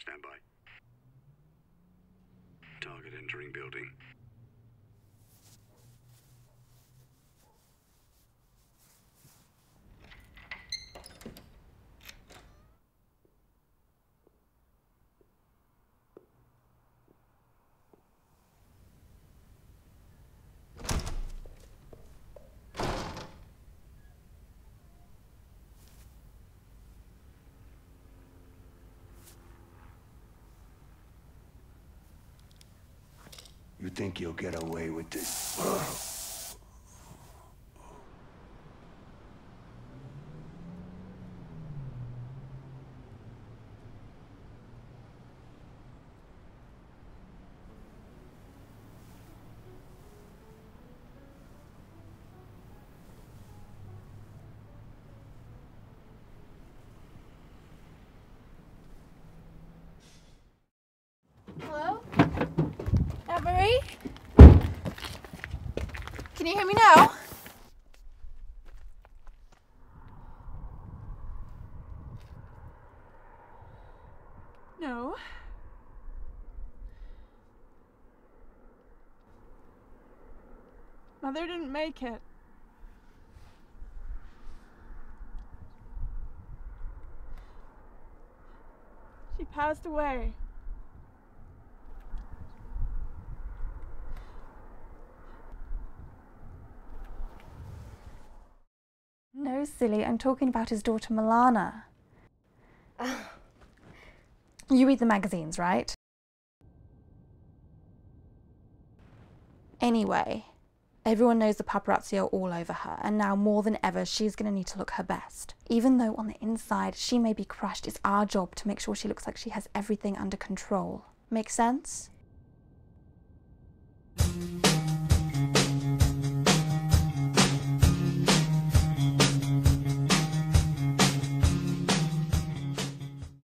Stand by. Target entering building. You think you'll get away with this? Can you hear me now? No. Mother didn't make it. She passed away. Silly, I'm talking about his daughter Milana. You read the magazines, right? Anyway, everyone knows the paparazzi are all over her, and now more than ever, she's going to need to look her best. Even though on the inside she may be crushed, it's our job to make sure she looks like she has everything under control. Make sense?